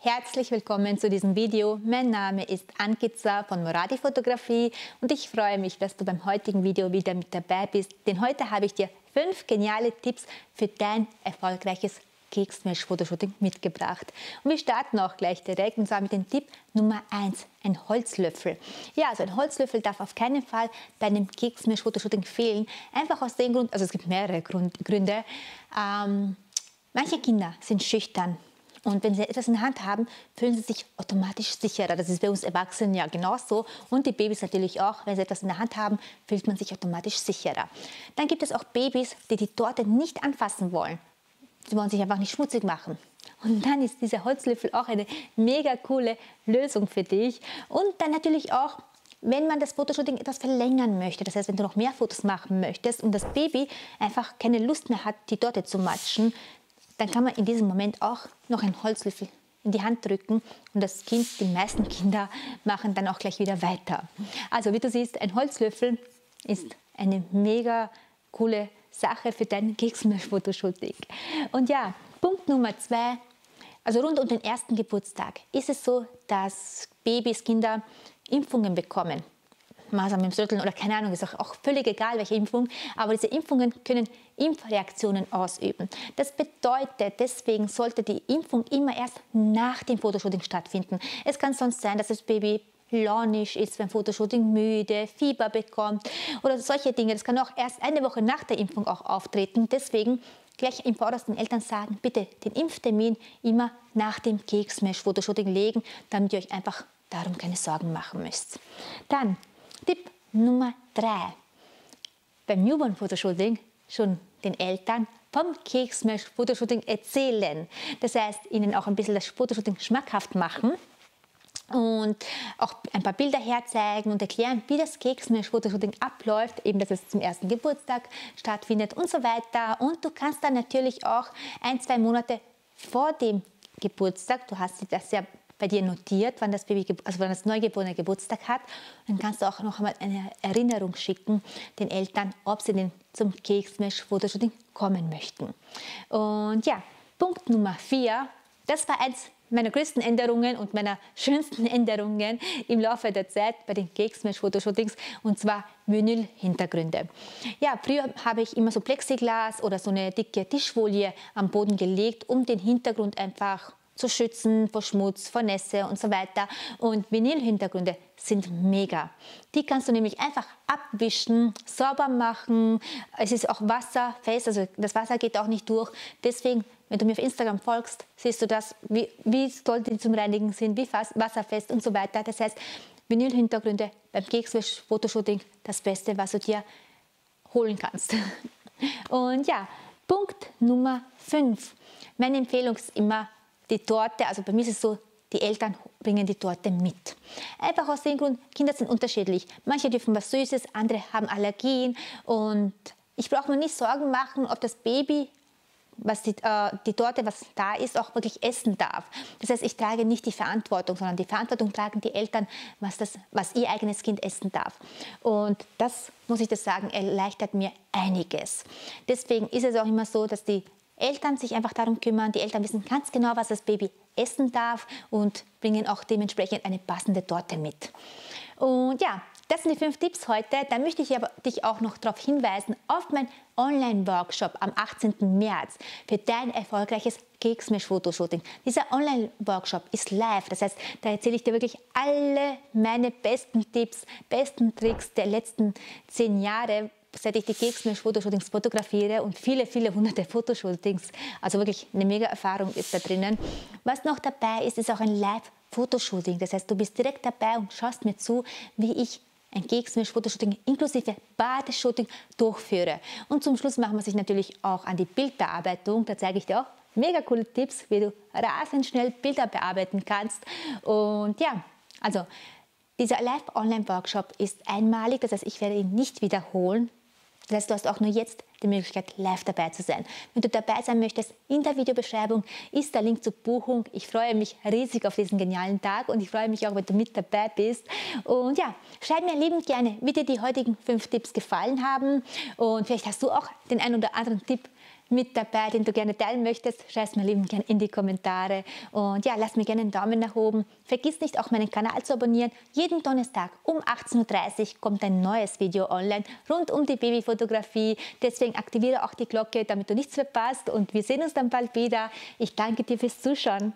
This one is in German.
Herzlich willkommen zu diesem Video. Mein Name ist Ankiza von Moradi Fotografie und ich freue mich, dass du beim heutigen Video wieder mit dabei bist, denn heute habe ich dir fünf geniale Tipps für dein erfolgreiches Keksmesh-Fotoshooting mitgebracht. Und wir starten auch gleich direkt und zwar mit dem Tipp Nummer 1, ein Holzlöffel. Ja, also ein Holzlöffel darf auf keinen Fall bei einem Keksmesh-Fotoshooting fehlen. Einfach aus dem Grund, also es gibt mehrere Gründe. Ähm, manche Kinder sind schüchtern und wenn sie etwas in der Hand haben, fühlen sie sich automatisch sicherer. Das ist bei uns Erwachsenen ja genauso. Und die Babys natürlich auch. Wenn sie etwas in der Hand haben, fühlt man sich automatisch sicherer. Dann gibt es auch Babys, die die Torte nicht anfassen wollen. Sie wollen sich einfach nicht schmutzig machen. Und dann ist dieser Holzlöffel auch eine mega coole Lösung für dich. Und dann natürlich auch, wenn man das Fotoshooting etwas verlängern möchte, das heißt, wenn du noch mehr Fotos machen möchtest und das Baby einfach keine Lust mehr hat, die Torte zu matschen, dann kann man in diesem Moment auch noch einen Holzlöffel in die Hand drücken und das Kind, die meisten Kinder machen dann auch gleich wieder weiter. Also wie du siehst, ein Holzlöffel ist eine mega coole Sache für dein Keksmesh-Fotoshooting. Und ja, Punkt Nummer zwei, also rund um den ersten Geburtstag ist es so, dass Babys, Kinder Impfungen bekommen. Masern mit dem Rütteln oder keine Ahnung, ist auch, auch völlig egal, welche Impfung. Aber diese Impfungen können Impfreaktionen ausüben. Das bedeutet, deswegen sollte die Impfung immer erst nach dem Fotoshooting stattfinden. Es kann sonst sein, dass das Baby launisch ist beim Fotoshooting, müde, Fieber bekommt oder solche Dinge. Das kann auch erst eine Woche nach der Impfung auch auftreten. Deswegen gleich im Voraus den Eltern sagen, bitte den Impftermin immer nach dem Keksmesh-Fotoshooting legen, damit ihr euch einfach darum keine Sorgen machen müsst. Dann Tipp Nummer 3. Beim Newborn-Fotoshooting schon den Eltern vom Keksmesh-Fotoshooting erzählen. Das heißt, ihnen auch ein bisschen das Fotoshooting schmackhaft machen und auch ein paar Bilder herzeigen und erklären, wie das Keksmesh-Fotoshooting abläuft, eben dass es zum ersten Geburtstag stattfindet und so weiter. Und du kannst dann natürlich auch ein, zwei Monate vor dem Geburtstag, du hast das ja bei dir notiert, wann das Baby, also wann das Neugeborene Geburtstag hat. dann kannst du auch noch einmal eine Erinnerung schicken den Eltern, ob sie denn zum Keksmesh-Fotoshooting kommen möchten. Und ja, Punkt Nummer vier, das war eins meiner größten Änderungen und meiner schönsten Änderungen im Laufe der Zeit bei den Keksmesh-Fotoshootings und zwar Vinyl-Hintergründe. Ja, früher habe ich immer so Plexiglas oder so eine dicke Tischfolie am Boden gelegt, um den Hintergrund einfach zu schützen vor Schmutz, vor Nässe und so weiter. Und Vinylhintergründe sind mega. Die kannst du nämlich einfach abwischen, sauber machen. Es ist auch wasserfest, also das Wasser geht auch nicht durch. Deswegen, wenn du mir auf Instagram folgst, siehst du das, wie, wie toll die zum Reinigen sind, wie wasserfest und so weiter. Das heißt, Vinylhintergründe beim Kekswisch-Fotoshooting das Beste, was du dir holen kannst. Und ja, Punkt Nummer 5. Meine Empfehlung ist immer, die Torte, also bei mir ist es so, die Eltern bringen die Torte mit. Einfach aus dem Grund, Kinder sind unterschiedlich. Manche dürfen was Süßes, andere haben Allergien und ich brauche mir nicht Sorgen machen, ob das Baby was die, äh, die Torte, was da ist, auch wirklich essen darf. Das heißt, ich trage nicht die Verantwortung, sondern die Verantwortung tragen die Eltern, was, das, was ihr eigenes Kind essen darf. Und das, muss ich das sagen, erleichtert mir einiges. Deswegen ist es auch immer so, dass die Eltern sich einfach darum kümmern. Die Eltern wissen ganz genau, was das Baby essen darf und bringen auch dementsprechend eine passende Torte mit. Und ja, das sind die fünf Tipps heute. Da möchte ich aber dich auch noch darauf hinweisen, auf meinen Online-Workshop am 18. März für dein erfolgreiches Keksmesh-Fotoshooting. Dieser Online-Workshop ist live. Das heißt, da erzähle ich dir wirklich alle meine besten Tipps, besten Tricks der letzten zehn Jahre, seit ich die Keksmesh-Fotoshootings fotografiere und viele, viele hunderte Fotoshootings, also wirklich eine mega Erfahrung ist da drinnen. Was noch dabei ist, ist auch ein Live-Fotoshooting. Das heißt, du bist direkt dabei und schaust mir zu, wie ich ein Keksmesh-Fotoshooting inklusive Badeshooting durchführe. Und zum Schluss machen wir sich natürlich auch an die Bildbearbeitung. Da zeige ich dir auch mega coole Tipps, wie du rasend schnell Bilder bearbeiten kannst. Und ja, also dieser Live-Online-Workshop ist einmalig, das heißt, ich werde ihn nicht wiederholen. Das heißt, du hast auch nur jetzt die Möglichkeit, live dabei zu sein. Wenn du dabei sein möchtest, in der Videobeschreibung ist der Link zur Buchung. Ich freue mich riesig auf diesen genialen Tag und ich freue mich auch, wenn du mit dabei bist. Und ja, schreib mir liebend gerne, wie dir die heutigen fünf Tipps gefallen haben. Und vielleicht hast du auch den einen oder anderen Tipp mit dabei, den du gerne teilen möchtest, schreib es mir lieben gerne in die Kommentare. Und ja, lass mir gerne einen Daumen nach oben. Vergiss nicht auch meinen Kanal zu abonnieren. Jeden Donnerstag um 18.30 Uhr kommt ein neues Video online rund um die Babyfotografie. Deswegen aktiviere auch die Glocke, damit du nichts verpasst. Und wir sehen uns dann bald wieder. Ich danke dir fürs Zuschauen.